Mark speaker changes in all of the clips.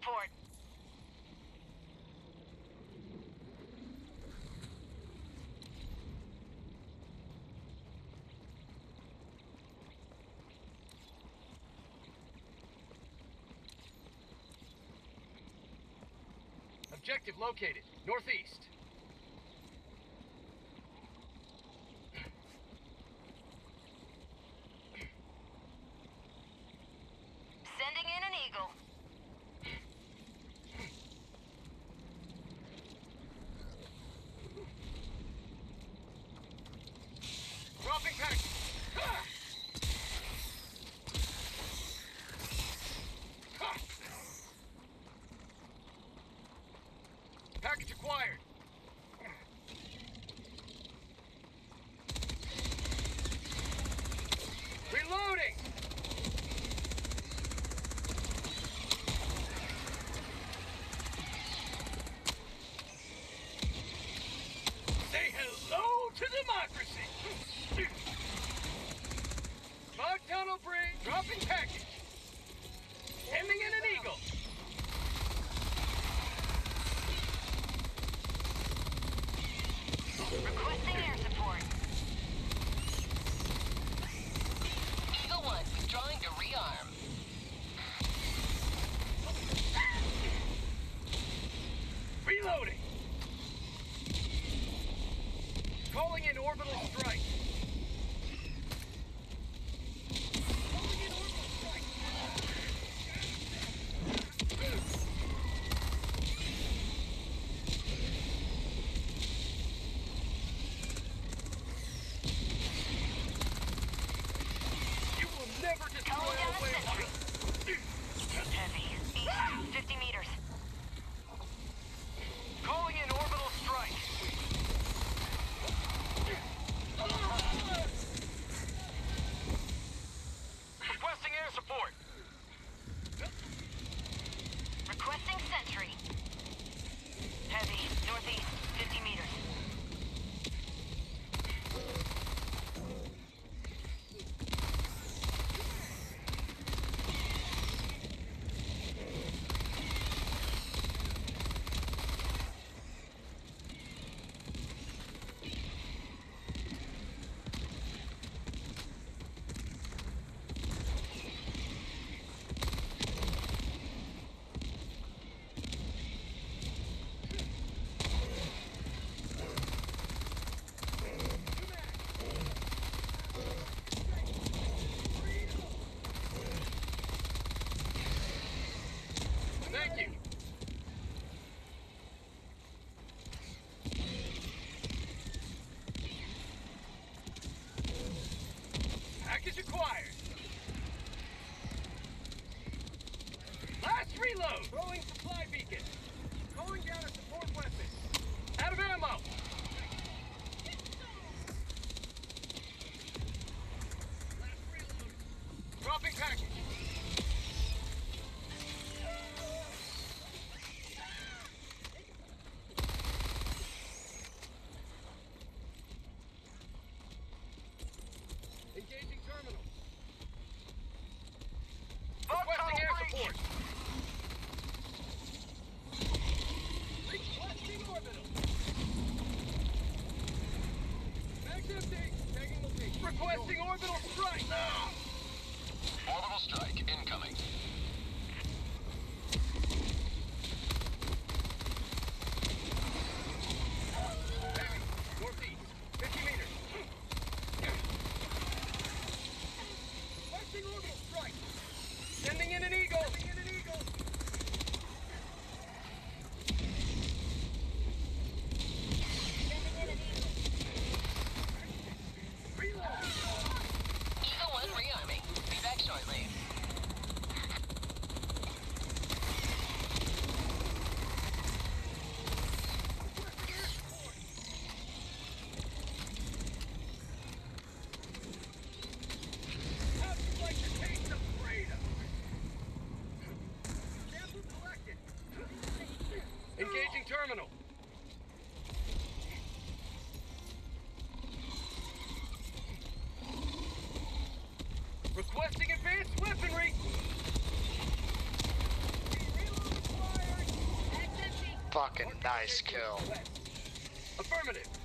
Speaker 1: support.
Speaker 2: Objective located, northeast. Attack! Reloading! Calling in orbital strike. acquired. Last reload. Throwing supply beacon. Calling down a support weapon. Out of ammo. Dropping package.
Speaker 3: Fucking nice kill.
Speaker 2: Affirmative.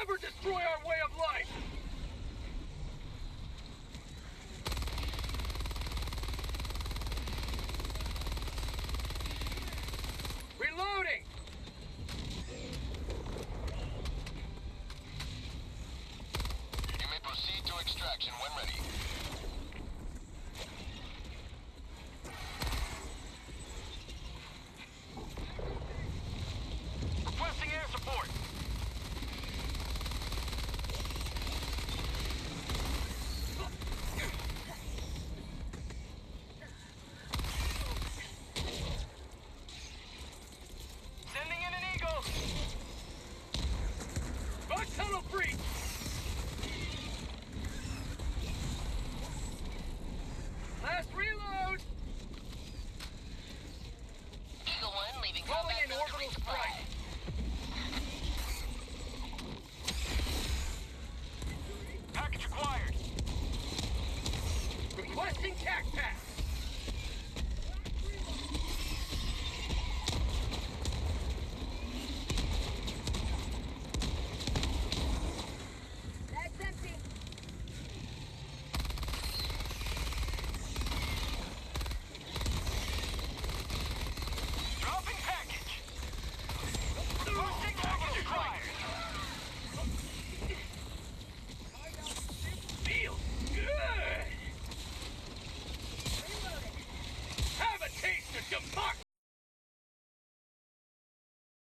Speaker 2: never destroy our way! fucking Cat Pack!